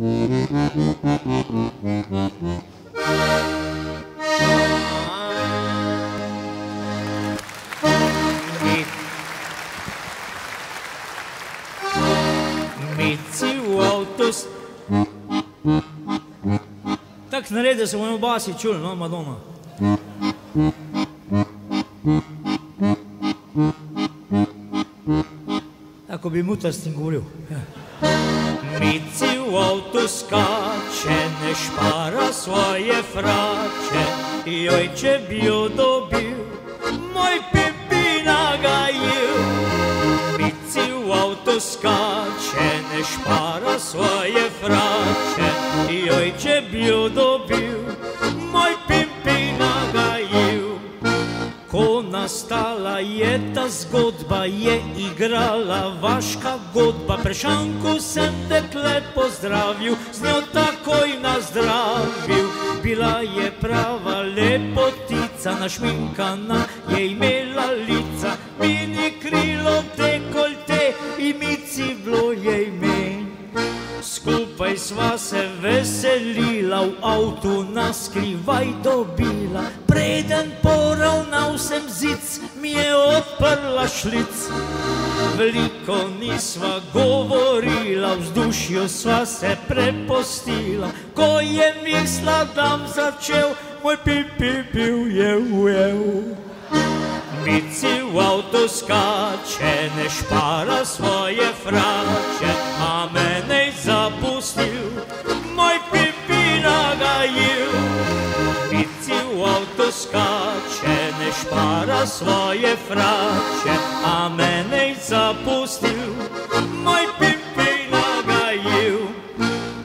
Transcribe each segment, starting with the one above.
V. Tako naredi, da se bomo basi čuli, no, Madonna. Ako bi mutar s tim govoril. Ja. Mici v avtu skače, ne špara svoje frače, joj, če bi jo dobil, moj pipi nagajil. Mici v avtu skače, ne špara svoje frače, joj, če bi jo dobil, nastala je ta zgodba, je igrala vaška godba. Prešanku sem dekle pozdravil, z njo takoj nazdravil. Bila je prava lepotica, našminkana je imela lica, mini krilo veselila, v avtu nas skrivaj dobila. Preden poravnal sem zic, mi je odprla šlic. Veliko nisva govorila, vzdušju sva se prepostila. Ko je misla, da bom začel, moj pipi bil je ujel. Mici v avto skače, ne špara svoje frače, svoje frače, a mene je zapustil, moj pipi nagajil.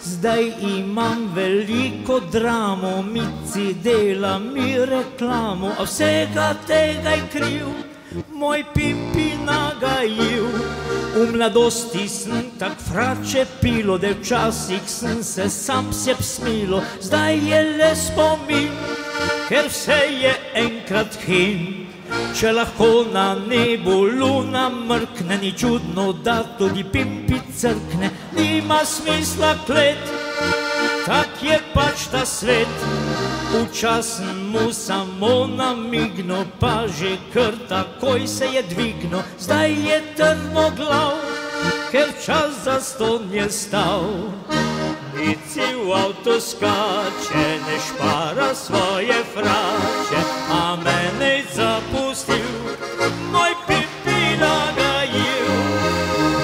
Zdaj imam veliko dramo, mici dela mi reklamo, a vsega tega je kriv, moj pipi nagajil. V mladosti sem tak frače pilo, da včasih sem se sam seb smilo, zdaj je le spomin, ker vse je enkrat hin. Če lahko na nebu luna mrkne, ni čudno, da tudi pimpi crkne, nima smisla klet, tak je pač ta svet. Včasem mu samo namigno, pa že kar takoj se je dvigno, zdaj je trmo glav, ker čas za ston je stal. Mici v avto skače, ne špara svoje je zapustil, moj pipila najil,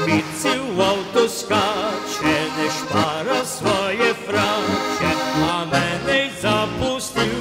picil avto skače, ne špara svoje frače, a mene zapustil.